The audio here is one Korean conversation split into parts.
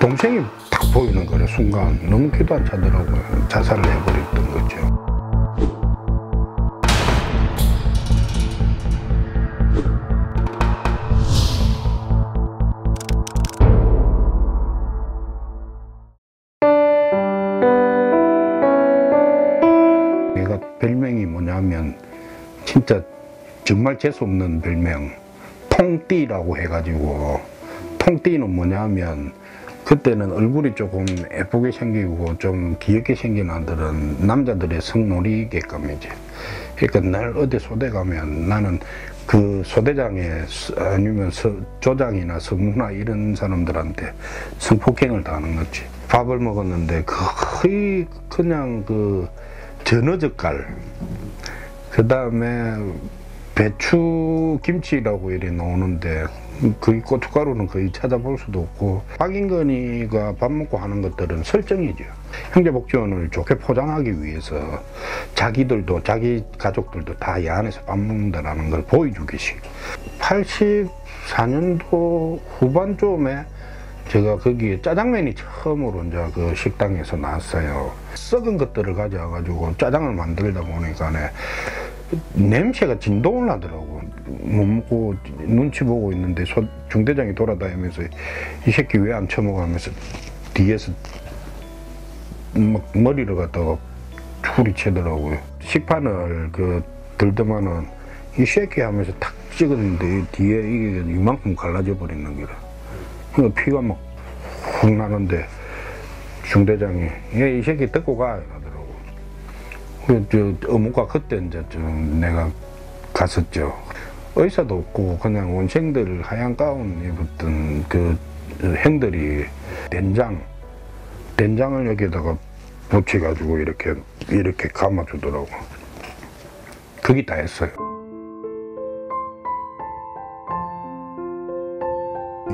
동생이 딱 보이는 거래 순간 너무 기도 안 차더라고요. 자살을 해버렸던 거죠. 내가 별명이 뭐냐면 진짜 정말 재수없는 별명 통띠라고 해가지고 통띠는 뭐냐면 그때는 얼굴이 조금 예쁘게 생기고 좀 귀엽게 생긴 아들은 남자들의 성놀이게끔 이제. 그러니까 날 어디 소대 가면 나는 그 소대장에 서- 아니면 서- 조장이나 성무나 이런 사람들한테 성폭행을 당하는 거지. 밥을 먹었는데 거의 그냥 그 전어젓갈. 그 다음에 배추 김치라고 이래 나오는데 거의 고춧가루는 거의 찾아볼 수도 없고 박인건이가 밥 먹고 하는 것들은 설정이죠 형제복지원을 좋게 포장하기 위해서 자기들도 자기 가족들도 다 이 안에서 밥 먹는다라는 걸 보여주기 식 84년도 후반쯤에 제가 거기에 짜장면이 처음으로 이제 그 식당에서 나왔어요. 썩은 것들을 가져와가지고 짜장을 만들다 보니까 냄새가 진동을 나더라고. 못 먹고 눈치 보고 있는데 소- 중대장이 돌아다니면서 이 새끼 왜안 처먹어 하면서 뒤에서 막 머리를 갖다가 후리치더라고요. 식판을 그 들더만은 이 새끼 하면서 탁 찍었는데 뒤에 이게 이만큼 갈라져 버리는 거라. 그 피가 막 훅 나는데 중대장이 얘이 새끼 뜯고 가 저 어묵과 그때 이제 좀 내가 갔었죠. 의사도 없고 그냥 원생들 하얀 가운 입었던 그 형들이 된장 된장을 여기다가 붙여가지고 이렇게 이렇게 감아주더라고. 그게 다 했어요.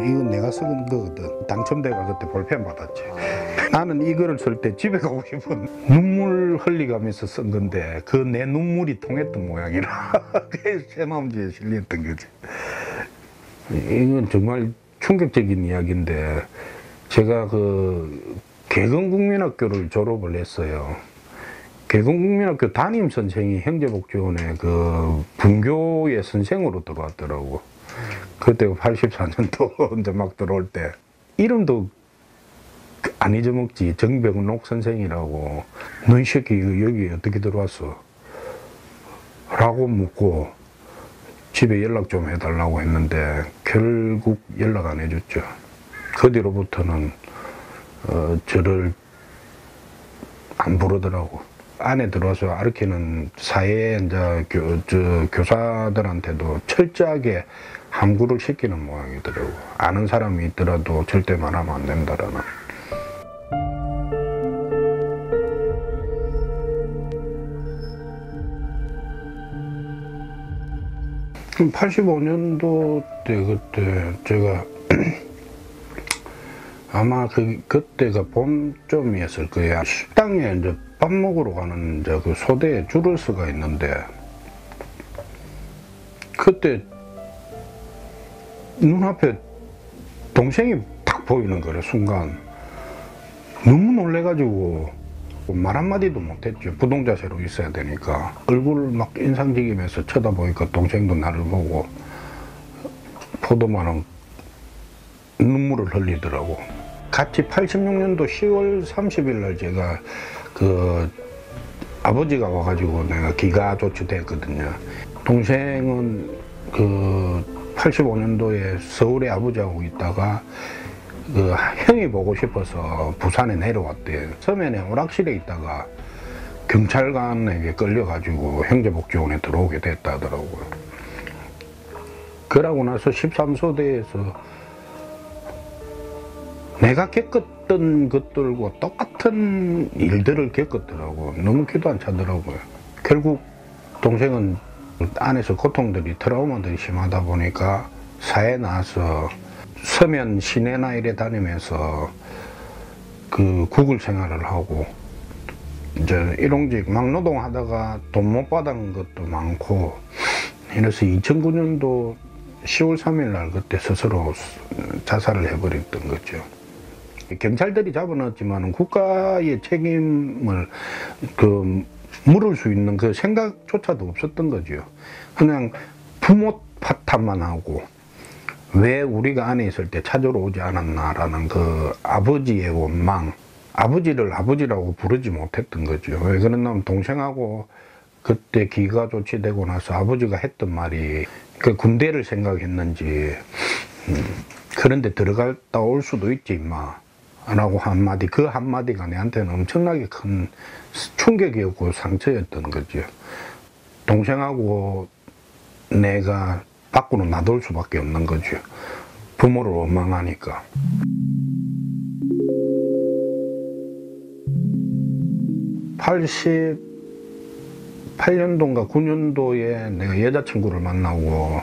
이건 내가 쓴 거거든. 당첨돼가 그때 볼펜 받았지. 나는 이거를 쓸 때 집에 가고 싶은 눈물 흘리가면서 쓴 건데 그 내 눈물이 통했던 모양이라 그게 제 마음지에 실렸던 거지. 이건 정말 충격적인 이야기인데 제가 그 개건국민학교를 졸업을 했어요. 개건국민학교 담임 선생이 형제복지원의 그 분교의 선생으로 들어왔더라고. 그때가 84년도 이제 막 들어올 때 이름도 안 잊어먹지 정병록 선생이라고 너이 새끼 여기 어떻게 들어왔어? 라고 묻고 집에 연락 좀 해달라고 했는데 결국 연락 안 해줬죠. 그 뒤로부터는 어, 저를 안 부르더라고. 안에 들어와서 가르치는 사회 이제 교, 저, 교사들한테도 철저하게 함구를 시키는 모양이더라고. 아는 사람이 있더라도 절대 말하면 안 된다라는. 그럼 85년도 때 그때 제가 아마 그 그때가 봄쯤이었을 거야. 식당에 이제 밥 먹으러 가는 이제 그 소대에 줄을 서가 있는데 그때 눈앞에 동생이 딱 보이는 거래 순간. 너무 놀래가지고 말 한마디도 못했죠. 부동자세로 있어야 되니까. 얼굴 막 인상적이면서 쳐다보니까 동생도 나를 보고 포도만은 눈물을 흘리더라고. 같이 86년도 10월 30일 날 제가 그 아버지가 와가지고 내가 기가 조치됐거든요. 동생은 그 85년도에 서울에 아버지하고 있다가 그 형이 보고 싶어서 부산에 내려왔대. 서면에 오락실에 있다가 경찰관에게 끌려가지고 형제복지원에 들어오게 됐다 하더라고요. 그러고 나서 13소대에서 내가 겪었던 것들과 똑같은 일들을 겪었더라고. 너무 기도 안 차더라고요. 결국 동생은 안에서 고통들이 트라우마들이 심하다 보니까 사회 나와서 서면 시내나 이래 다니면서 그 구글 생활을 하고 이제 일용직 막 노동 하다가 돈 못 받은 것도 많고 이래서 2009년도 10월 3일 날 그때 스스로 자살을 해버렸던 거죠. 경찰들이 잡아놨지만 국가의 책임을 그 물을 수 있는 그 생각조차도 없었던 거죠. 그냥 부모 파탄만 하고 왜 우리가 안에 있을 때 찾으러 오지 않았나라는 그 아버지의 원망, 아버지를 아버지라고 부르지 못했던 거죠. 왜 그러냐면 동생하고 그때 기가 조치되고 나서 아버지가 했던 말이 그 군대를 생각했는지 음, 그런데 들어갔다 올 수도 있지 임마 라고 한마디 그 한마디가 내한테는 엄청나게 큰 충격이었고 상처였던 거죠. 동생하고 내가 밖으로 나돌 수밖에 없는 거죠. 부모를 원망하니까. 88년도인가 9년도에 내가 여자친구를 만나고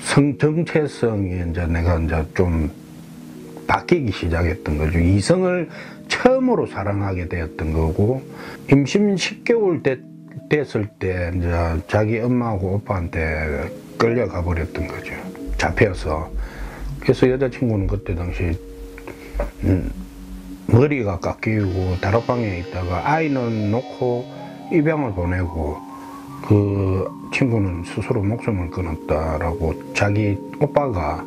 성 정체성이 이제 내가 이제 좀 바뀌기 시작했던 거죠. 이성을 처음으로 사랑하게 되었던 거고 임신 10개월 때, 됐을 때 이제 자기 엄마하고 오빠한테 끌려가 버렸던 거죠. 잡혀서. 그래서 여자친구는 그때 당시 음, 머리가 깎이고 다락방에 있다가 아이는 놓고 입양을 보내고 그 친구는 스스로 목숨을 끊었다라고 자기 오빠가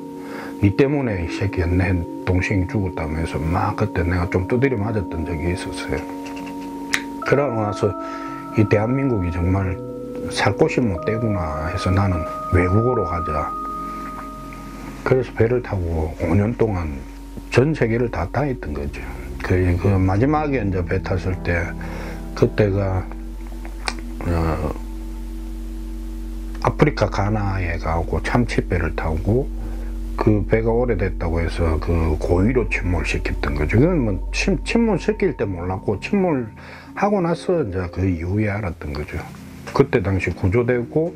니 때문에 이 새끼야 내 동생이 죽었다면서 막 그때 내가 좀 두드려 맞았던 적이 있었어요. 그러고 나서 이 대한민국이 정말 살 곳이 못 되구나 해서 나는 외국으로 가자. 그래서 배를 타고 5년 동안 전 세계를 다 다녔던 거죠. 그, 그 마지막에 이제 배 탔을 때 그때가 어, 아프리카 가나에 가고 참치배를 타고 그 배가 오래됐다고 해서 그 고의로 침몰시켰던 거죠. 그건 뭐 침, 침몰시킬 때 몰랐고 침몰하고 나서 이제 그 이후에 알았던 거죠. 그때 당시 구조되고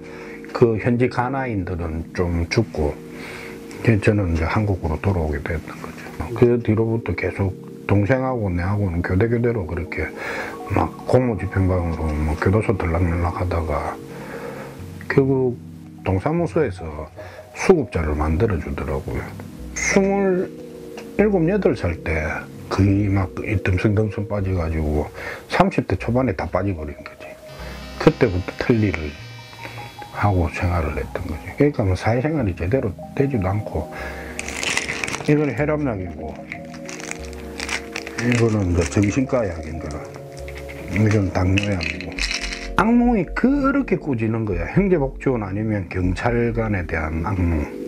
그 현지 가나인들은 좀 죽고 저는 이제 한국으로 돌아오게 됐던 거죠. 그 뒤로부터 계속 동생하고 내하고는 교대 교대로 그렇게 막 공무집행방으로 뭐 교도소 들락날락 하다가 결국 동사무소에서 수급자를 만들어 주더라고요. 스물일곱 여덟 살때 거의 막 듬성듬성 빠져가지고 30대 초반에 다 빠져버린 거지. 그때부터 틀니를 하고 생활을 했던 거지. 그러니까 뭐 사회생활이 제대로 되지도 않고 이건 혈압약이고 이거는 정신과 약인 거라 이건 당뇨약이고 악몽이 그렇게 꾸지는 거야. 행제복지원 아니면 경찰관에 대한 악몽.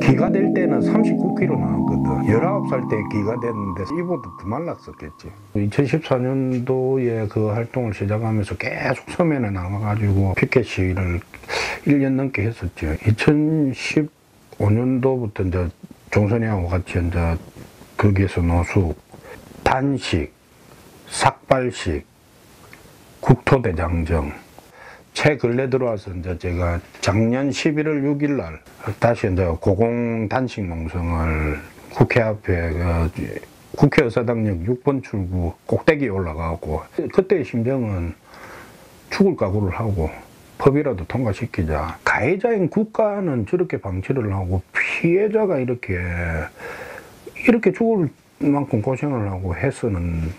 기가 될 때는 39kg 나왔거든. 19살 때 기가 됐는데 이보다 더 말랐었겠지. 2014년도에 그 활동을 시작하면서 계속 서면에 나와가지고 피켓 시위를 1년 넘게 했었죠. 2015년도부터 이제 종선이하고 같이 이제 거기에서 노숙, 단식, 삭발식, 국토대장정. 최 근래 들어와서 이제 제가 작년 11월 6일 날 다시 이제 고공 단식 농성을 국회 앞에 그 국회 의사당역 6번 출구 꼭대기에 올라가고 그때의 심정은 죽을 각오를 하고 법이라도 통과시키자. 가해자인 국가는 저렇게 방치를 하고 피해자가 이렇게 이렇게 죽을 만큼 고생을 하고 해서는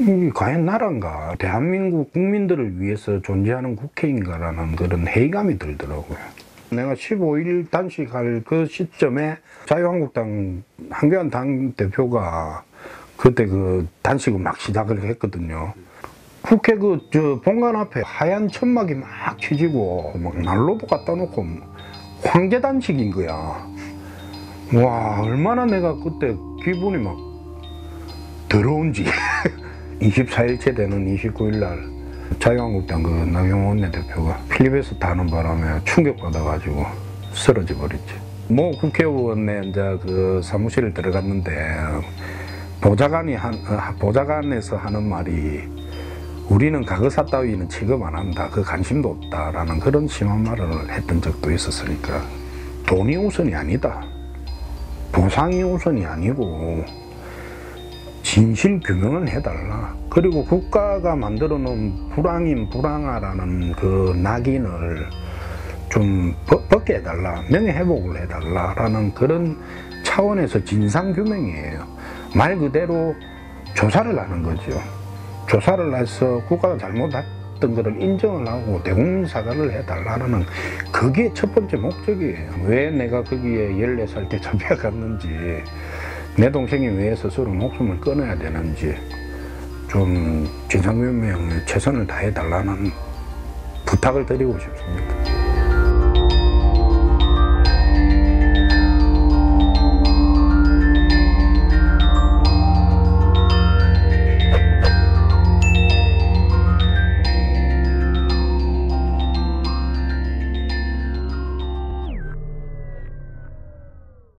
이 과연 나라인가 대한민국 국민들을 위해서 존재하는 국회인가라는 그런 회의감이 들더라고요. 내가 15일 단식할 그 시점에 자유한국당 한교안 당 대표가 그때 그 단식을 막 시작을 했거든요. 국회 그 저 본관 앞에 하얀 천막이 막 치지고 막 난로도 갖다 놓고 황제 단식인 거야. 와 얼마나 내가 그때 기분이 막 더러운지 24일째 되는 29일 날 자유한국당 그 나경원 원내대표가 필리베스 타는 바람에 충격받아가지고 쓰러져 버렸지. 뭐 국회의원에 이제 그 사무실을 들어갔는데 보좌관이 한 어, 보좌관에서 하는 말이 우리는 과거사 따위는 취급 안 한다. 그 관심도 없다라는 그런 심한 말을 했던 적도 있었으니까 돈이 우선이 아니다. 보상이 우선이 아니고 진실 규명을 해달라. 그리고 국가가 만들어 놓은 불황인 불황아라는 그 낙인을 좀 벗, 벗게 해달라. 명예회복을 해달라라는 그런 차원에서 진상규명이에요. 말 그대로 조사를 하는 거죠. 조사를 해서 국가가 잘못했던 것을 인정을 하고 대국민 사과를 해달라는 그게 첫 번째 목적이에요. 왜 내가 거기에 14살 때 잡혀갔는지, 내 동생이 왜 스스로 목숨을 끊어야 되는지, 좀 진상규명에 최선을 다해달라는 부탁을 드리고 싶습니다.